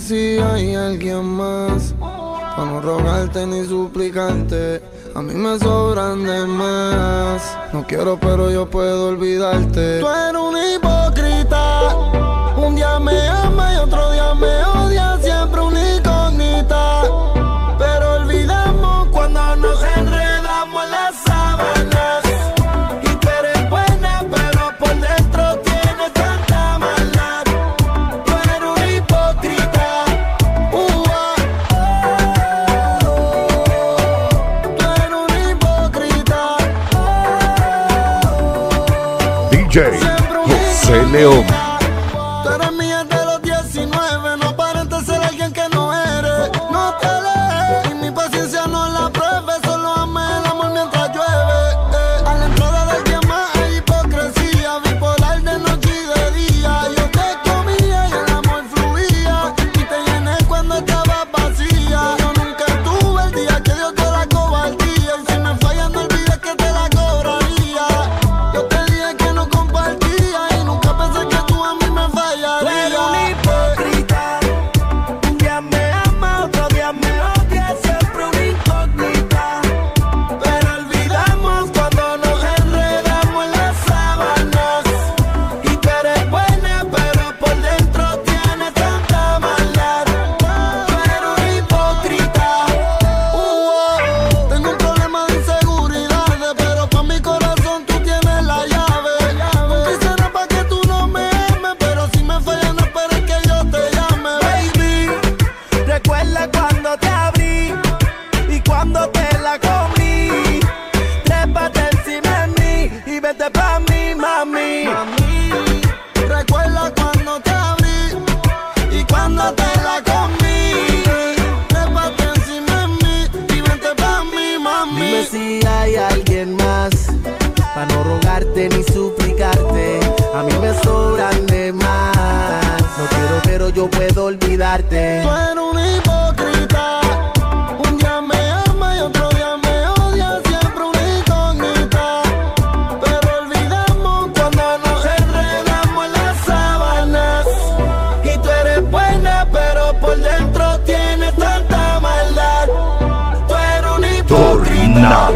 Si hay alguien más. Para no rogarte ni suplicarte. A mí me sobran de más. No quiero, pero yo puedo olvidarte. empleo olvidarte. Tú eres un hipócrita. Un día me ama y otro día me odia. Siempre una incógnita. Pero olvidamos cuando nos enredamos en las sábanas. Y tú eres buena, pero por dentro tienes tanta maldad. Tú eres un hipócrita.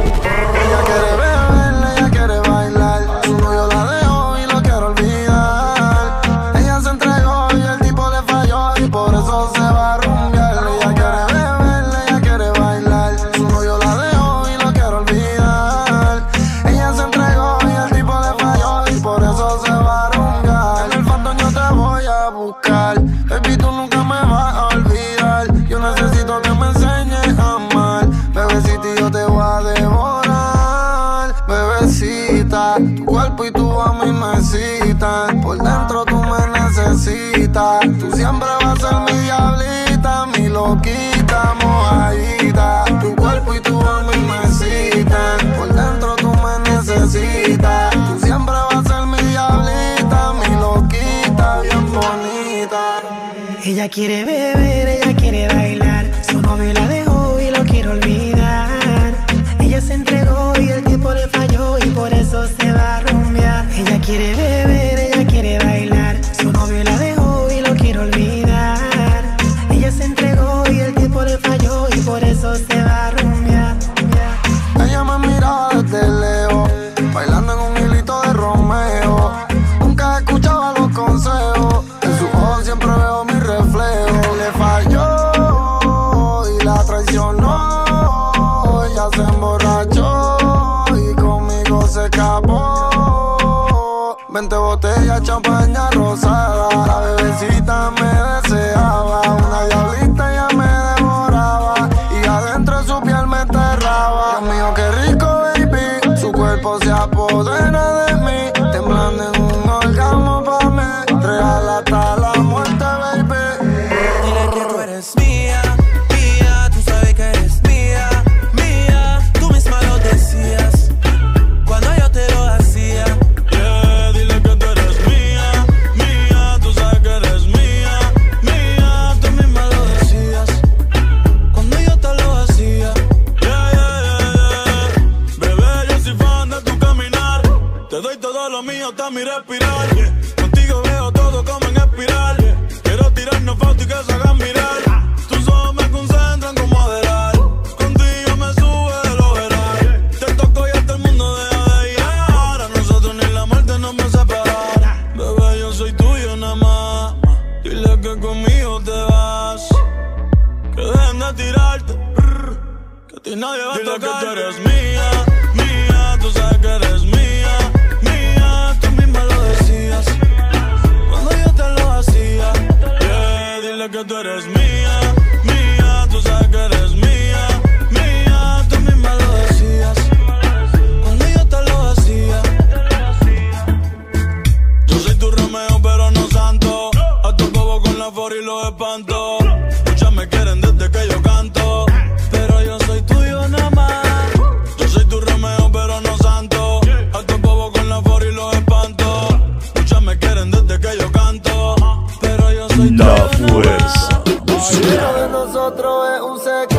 Ella quiere beber, ella quiere bailar. Su novio la dejó y lo quiere olvidar. Ella se entregó y el tipo le falló y por eso se va a rumbear. Ella quiere beber. champaña rosada. que tú eres mía. Ozuna. de nosotros es un secreto.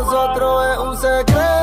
nosotros es un secreto.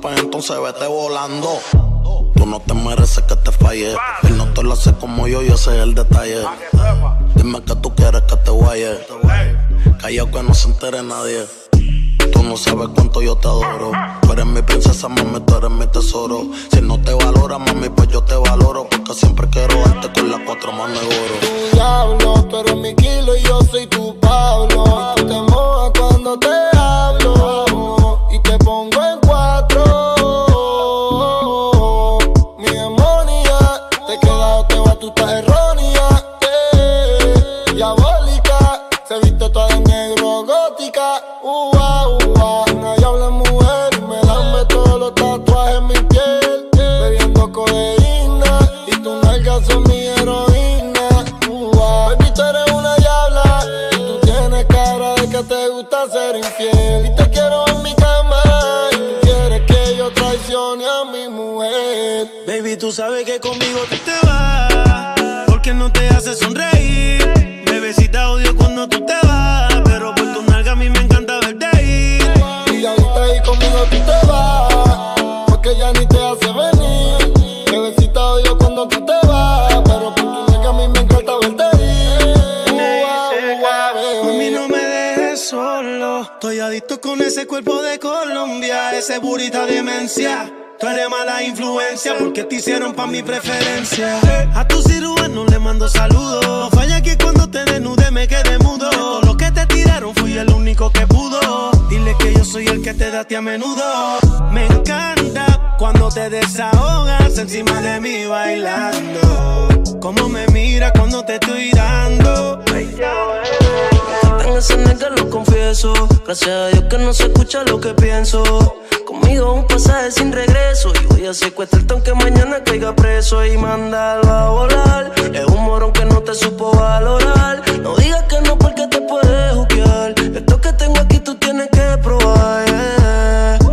Pues entonces vete volando. Tú no te mereces que te falle. Él no te lo hace como yo y ese es el detalle. Dime que tú quieres que te guaye. Calla que no se entere nadie. Tú no sabes cuánto yo te adoro. Tú eres mi princesa, mami, tú eres mi tesoro. Si no te valora, mami, pues yo te valoro. Porque siempre quiero darte con las cuatro manos de oro. Tu diablo, tú eres mi kilo y yo soy tu Pablo. Ni te hace venir. Bebecita odio cuando tú te vas, pero por tu nalga a mí me encanta verte ir. Mami, no me dejes solo. Estoy adicto con ese cuerpo de Colombia, ese burita demencia. Tú eres mala influencia porque te hicieron pa' mi preferencia. A tu cirujano le mando saludos. No falla que cuando te desnude me quede mudo. Te tiraron fui el único que pudo. Dile que yo soy el que te da a menudo. Me encanta cuando te desahogas encima de mí bailando. Como me mira cuando te estoy dando. En ese nega lo confieso. Gracias a Dios que no se escucha lo que pienso. Conmigo un pasaje sin regreso. Y voy a secuestrarte aunque mañana caiga preso y mandarlo a volar. Es un morón que no te supo valorar. No digas que no porque te puedes juzgar. Esto que tengo aquí tú tienes que probar.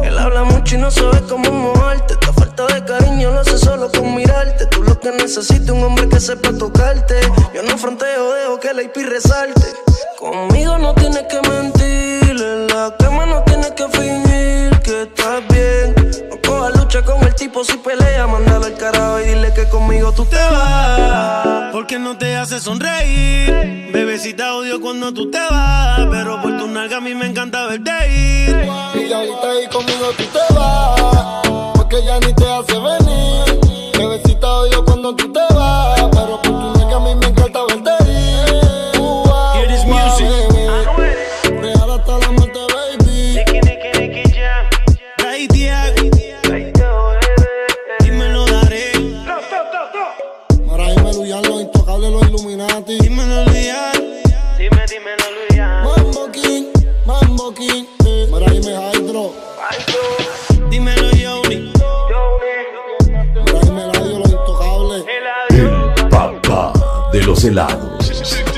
Él habla mucho y no sabe cómo moverte. Esta falta de cariño lo hace solo con mirarte. Tú lo que necesitas un hombre que sepa tocarte. Yo no fronteo, dejo que la IP resalte. Conmigo no tienes que mentir. En la cama no tienes que fingir que estás bien. No cojas lucha con el tipo si pelea. Mándalo al carajo y dile que conmigo tú te vas Porque no te hace sonreír Bebecita odio cuando tú te vas Pero por tu nalga a mí me encanta verte ir Y ahorita ahí conmigo tú te vas, porque ya ni te hace de los helados.